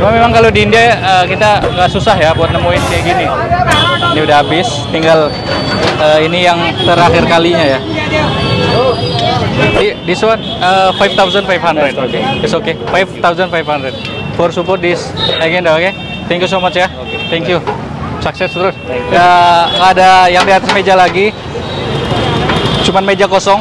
Cuma memang kalau di India eh, kita nggak susah ya buat nemuin kayak gini. Ini udah habis, tinggal eh, ini yang terakhir kalinya ya. Thi- This one uh, 5,500. Okay, it's okay. 5,500 for support this again, okay? Thank you so much ya. Thank you. Sukses terus. Ya, ada yang di atas meja lagi. Cuman meja kosong.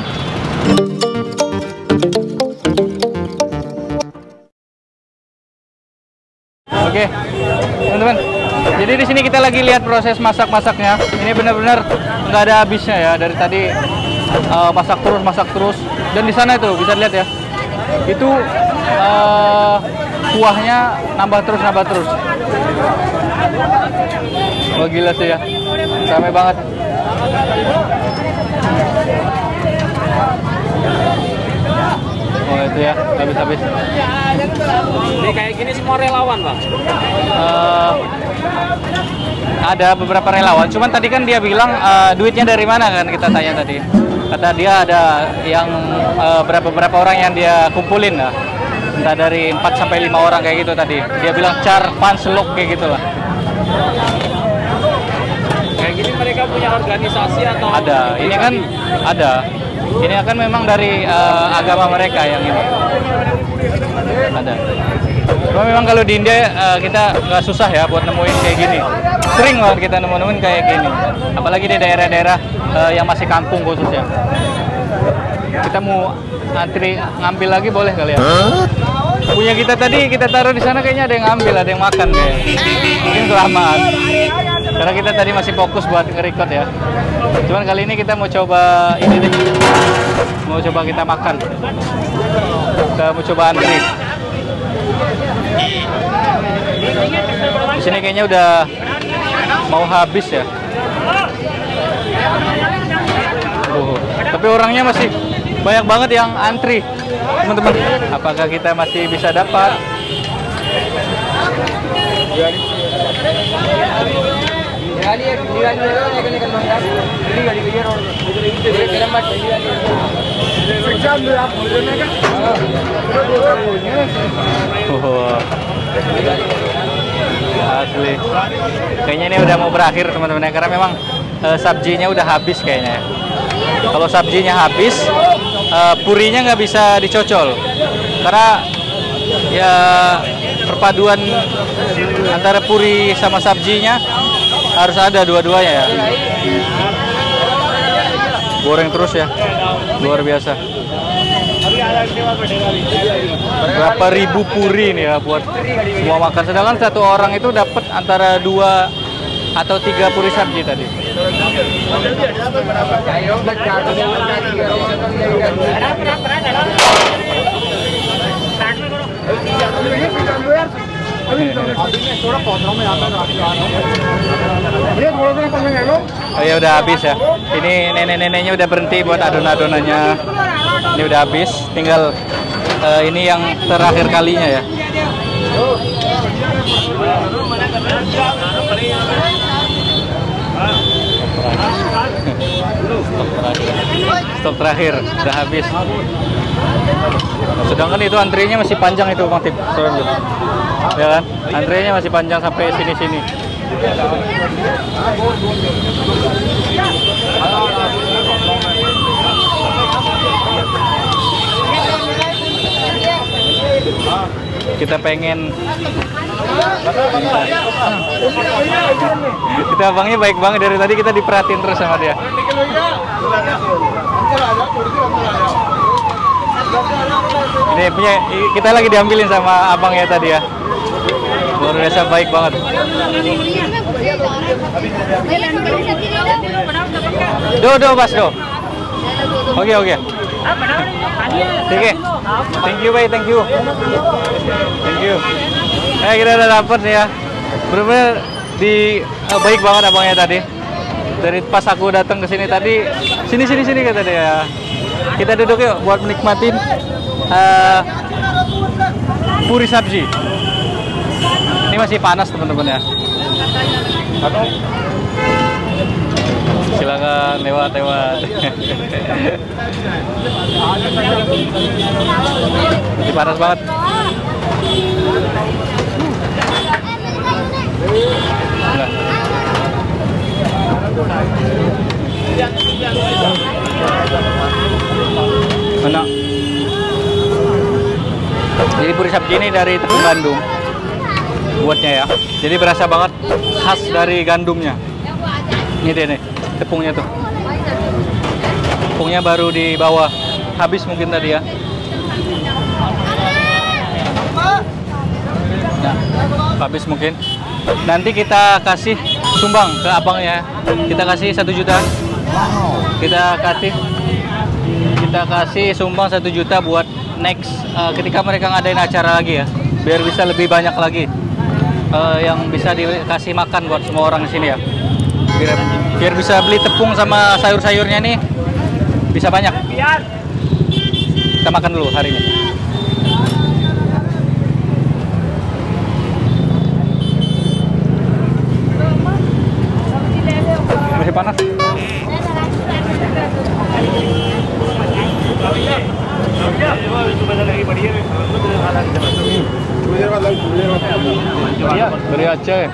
Oke, teman-teman. Jadi di sini kita lagi lihat proses masak-masaknya. Ini benar-benar nggak ada habisnya ya. Dari tadi eh, masak terus, masak terus. Dan di sana itu bisa lihat ya. Itu eh, kuahnya nambah terus, nambah terus. Wah gila sih ya. Ramai banget. Habis-habis. Ini kayak gini semua relawan bang. Eh, ada beberapa relawan. Cuman tadi kan dia bilang eh, duitnya dari mana kan kita tanya tadi. Kata dia ada yang eh, berapa berapa orang yang dia kumpulin lah. Entah dari 4 sampai 5 orang kayak gitu tadi. Dia bilang car panselok kayak gitu lah. Kayak gini mereka punya organisasi atau Ada. Ini kan ada. Ini akan memang dari eh, agama mereka yang ini. Ada. Cuma memang kalau di India eh, kita nggak susah ya buat nemuin kayak gini. Sering banget kita nemu-nemuin kayak gini. Apalagi di daerah-daerah eh, yang masih kampung khususnya. Kita mau antri ngambil lagi boleh kali ya? Punya kita tadi kita taruh di sana kayaknya ada yang ngambil, ada yang makan kayak. Mungkin kelamaan. Karena kita tadi masih fokus buat nge-record ya. Cuman kali ini kita mau coba ini deh. Mau coba kita makan. Kita mau coba antri. Di sini kayaknya udah mau habis ya. Tuh. Tapi orangnya masih banyak banget yang antri. Teman-teman, apakah kita masih bisa dapat? Asli. Kayaknya ini udah mau berakhir teman-teman ya karena memang eh, sabjinya udah habis kayaknya. ya. Kalau sabjinya habis, eh, purinya nggak bisa dicocol karena ya perpaduan antara puri sama sabjinya harus ada dua-duanya ya. Goreng terus ya, luar biasa. Berapa ribu puri nih ya buat semua makan. Sedangkan satu orang itu dapat antara dua atau tiga puri sabji tadi. Oh ya udah habis ya. Ini nenek-neneknya udah berhenti buat adon-adonannya. Ini udah habis. Tinggal eh, ini yang terakhir kalinya ya. Stok terakhir. Stok terakhir udah habis. Sedangkan itu antrinya masih panjang itu Bang Tip. Ya kan? Antrinya masih panjang sampai sini-sini. Kita pengen kita abangnya baik banget dari tadi kita diperhatiin terus sama dia. Ini punya kita lagi diambilin sama abangnya tadi ya. Luar biasa baik banget. Do do Bas do. Oke oke. Oke. Thank you, bye. Thank you. Thank you. Eh, kita udah dapet nih ya. Bener-bener di eh, baik banget abangnya tadi. Dari pas aku datang ke sini tadi, sini sini sini kata dia. Kita duduk yuk buat menikmati uh, eh, puri sabji. Ini masih panas teman-teman ya. Silakan lewat-lewat. masih panas banget. Nah. Ini dari tepung gandum buatnya ya. Jadi berasa banget khas dari gandumnya. Ini dia nih, tepungnya tuh. Tepungnya baru di bawah. Habis mungkin tadi ya. Nah, habis mungkin. Nanti kita kasih sumbang ke abangnya. Kita kasih satu juta. Kita kasih kita kasih sumbang satu juta buat next uh, ketika mereka ngadain acara lagi ya biar bisa lebih banyak lagi uh, yang bisa dikasih makan buat semua orang di sini ya. Biar, biar bisa beli tepung sama sayur-sayurnya nih bisa banyak. Kita makan dulu hari ini. Masih panas dari Aceh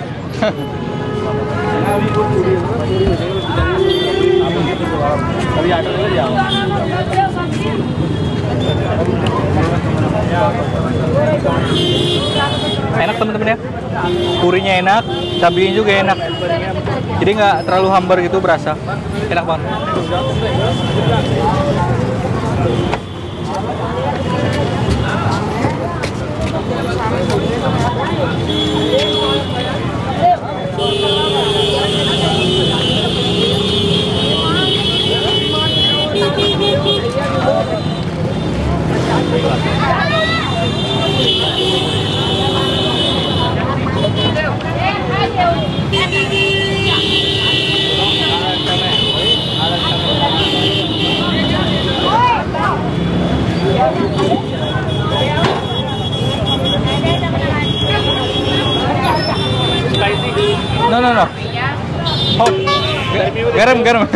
enak teman-teman ya. Purinya enak cabenya juga enak. Jadi nggak terlalu hambar gitu berasa. Enak banget No, no, no. Oh, ga- garam, garam.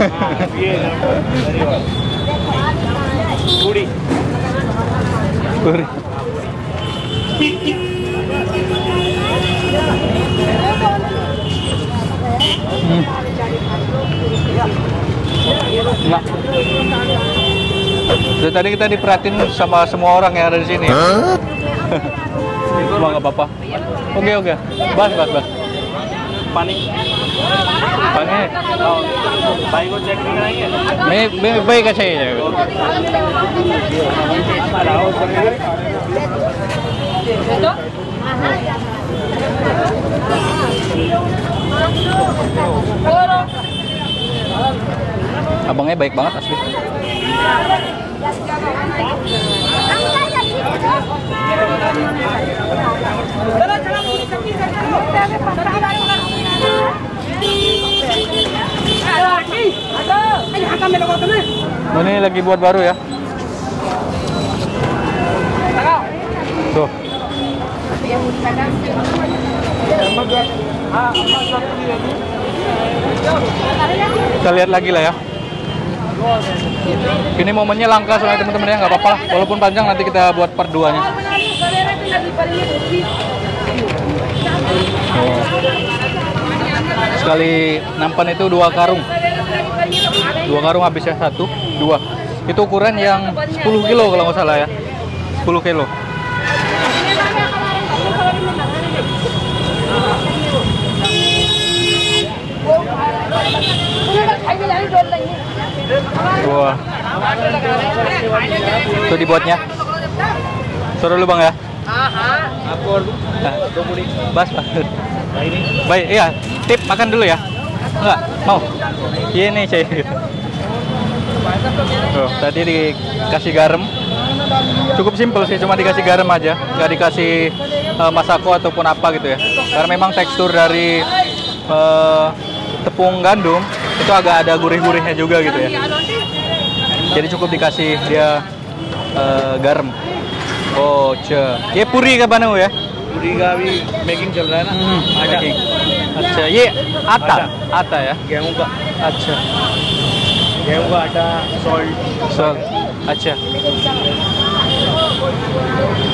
Puri. Puri. Hmm. Enggak. Dari tadi kita diperhatiin sama semua orang yang ada di sini. Cuma nggak apa-apa. Oke oke. Bas bas bas. Panik. Pakai. भाई को चेक नहीं कराएंगे मैं मैं baik ya. Abangnya baik banget asli. Oh, ini lagi buat baru ya. Tuh. Kita lihat lagi lah ya. Ini momennya langka soalnya teman-teman ya nggak apa-apa lah. Walaupun panjang nanti kita buat part 2 nya. Oh. Sekali nampan itu dua karung. Dua karung habis ya satu, dua. Itu ukuran yang 10 kilo kalau nggak salah ya. 10 kilo. Wah. Itu dibuatnya. Suruh lu bang ya. Nah, Bas, bas. Baik, iya. Tip makan dulu ya. Enggak, mau. Iya nih, cai. Tuh, tadi dikasih garam. Cukup simpel sih, cuma dikasih garam aja, nggak dikasih eh, masako ataupun apa gitu ya. Karena memang tekstur dari eh, tepung gandum itu agak ada gurih-gurihnya juga gitu ya. Jadi cukup dikasih dia eh, garam. Oh, चे ये पूरी का बना हुआ है पूरी का अभी मेकिंग चल रहा है ना हम्म, आटा packing. अच्छा ये आता आटा। आता है गेहूं का अच्छा गेहूं का आटा सॉल्ट सर अच्छा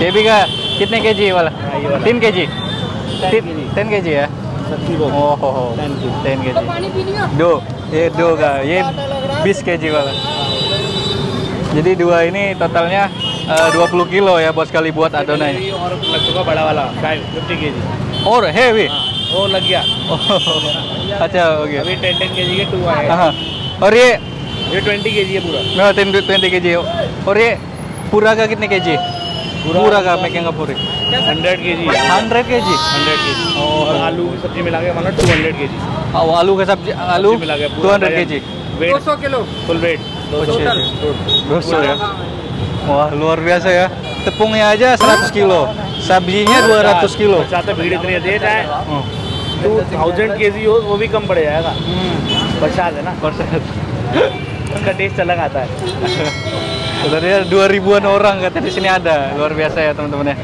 ये भी का कितने के जी वाला हाँ, ये वाला। तीन के जी 10 kg। टेन के जी है सत्ती वो ओह हो हो 10 kg। टेन के जी दो ये दो का ये बीस के जी वाला jadi dua ini totalnya eh, 20 kilo ya buat sekali buat adonan. ये और लग चुका बड़ा वाला फाइव फिफ्टी के जी Oh, heavy. वो लग गया Oh, अच्छा ओके अभी टेन टेन के जी के टू आए हाँ और ये ये ट्वेंटी के जी है पूरा मैं ट्वेंटी के जी और ये पूरा का कितने के जी पूरा का मेकिंग का पूरी हंड्रेड के जी हंड्रेड के जी हंड्रेड के जी और आलू की सब्ज़ी मिला के मानो टू हंड्रेड के जी Oh, आलू का सब्ज़ी आलू मिला के two hundred K G weight kilo full weight Total. Dosa ya. Wah, luar biasa ya. Tepungnya aja 100 kilo. Sabjinya 200 kilo. बचाते भीड़ इतनी है चाहे Oh. टू थाउज़ेंड के जी हो वो भी कम पड़ जाएगा. बरसात है ना Persen. उसका टेस्ट अलग आता है Sebenarnya 2000-an orang kata di sini ada. Luar biasa ya, teman-teman ya.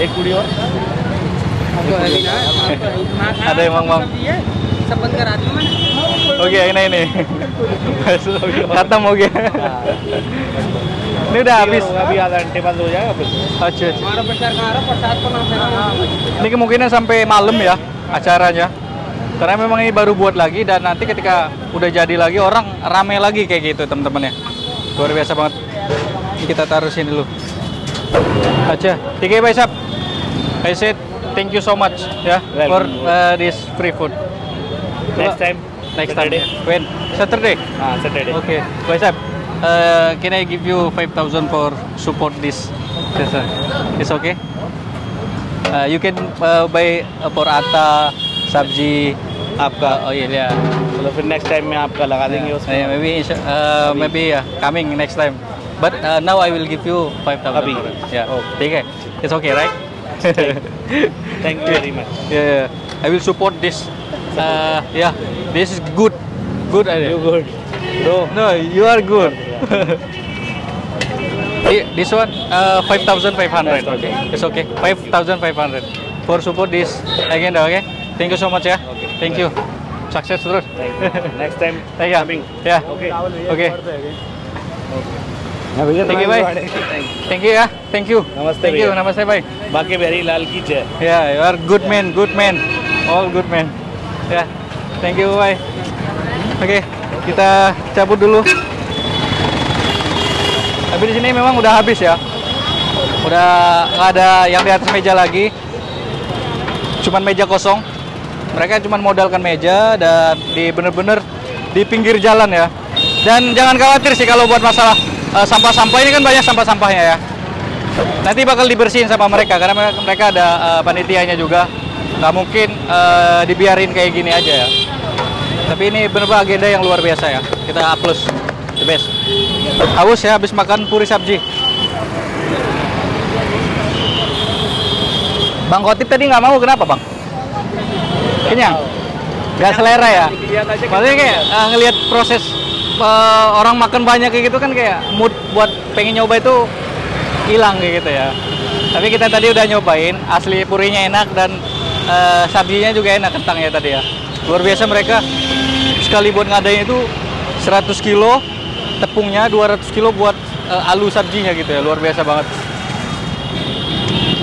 एक कुड़ी और Ada emang, Bang. Oke, ini ini. Khatam oke. Ini udah habis. होगा अभी आधा घंटे बाद हो जाएगा फिर Aja, aja. Ini kemungkinan sampai malam ya acaranya. Karena memang ini baru buat lagi dan nanti ketika udah jadi lagi orang rame lagi kayak gitu teman-teman ya. luar biasa banget. Kita taruh sini dulu. Aja. Tiga by sub I said thank you so much ya yeah, for uh, this free food. Next time. Next Saturday. time when? Saturday? Ah Saturday. Okay. By sub uh, can I give you 5000 for support this? Yes, sir. it's okay? Uh, you can uh, buy uh, porata sabji आपका oil yeah. मतलब फिर next time में आपका लगा देंगे Uh, उसमें maybe insya- uh, maybe yeah, coming next time. But uh, now I will give you 5,000. अभी? for it. Yeah. Okay. ठीक है. It's okay, right? Thank you very much yeah, yeah. I will support this. Uh, yeah, this is good. Good idea. You good bro No, you are good. Thi- this one uh, 5,500. That's okay. It's okay. 5,500 for support this again. Okay. Thank you so much ya. Okay. Thank you. Sukses terus. Next time Thank you. Coming. Ya. Okay Okay. भैया Thank you, bye. Thank you ya. Thank you. Namaste, Thank you. भैया. Namaste bye. बाकी बिहारी लाल की जय Yeah, you are good man, good man. All good man. Ya. Thank you, bye. Oke, kita cabut dulu. Tapi di sini memang udah habis ya. Udah nggak ada yang di atas meja lagi. Cuman meja kosong. mereka cuman modalkan meja dan di bener-bener di pinggir jalan ya. Dan jangan khawatir sih kalau buat masalah eh, sampah-sampah ini kan banyak sampah-sampahnya ya. Nanti bakal dibersihin sama mereka karena mereka- ada eh, panitianya juga. Nggak mungkin eh, dibiarin kayak gini aja ya. Tapi ini benar-benar agenda yang luar biasa ya. Kita plus, the best. Haus ya habis makan puri sabji. Bang Kotip tadi nggak mau kenapa bang? Kenyang? Gak selera ya? Maksudnya kayak eh, ngelihat proses eh, orang makan banyak kayak gitu kan kayak mood buat pengen nyoba itu hilang kayak gitu ya. Tapi kita tadi udah nyobain, asli purinya enak dan eh, sabjinya juga enak kentangnya tadi ya. Luar biasa mereka sekali buat ngadain itu 100 kilo tepungnya 200 kilo buat eh, alu sabjinya gitu ya. Luar biasa banget.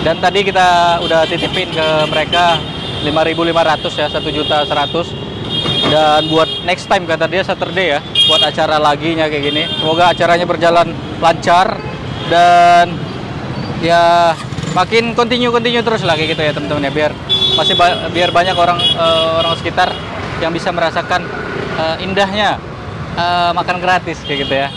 Dan tadi kita udah titipin ke mereka 5.500 ya, 1 juta 100. Dan buat next time kata dia Saturday ya, buat acara laginya kayak gini. Semoga acaranya berjalan lancar dan ya makin continue continue terus kayak gitu ya teman-teman ya biar masih ba- biar banyak orang eh, orang sekitar yang bisa merasakan eh, indahnya eh, makan gratis kayak gitu ya.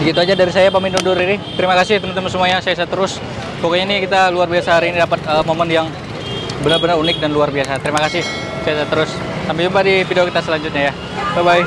Begitu aja dari saya pamit undur diri. Terima kasih teman-teman semuanya. Saya terus. Pokoknya ini kita luar biasa hari ini dapat eh, momen yang benar-benar unik dan luar biasa. Terima kasih. Saya terus. Sampai jumpa di video kita selanjutnya ya. Bye bye.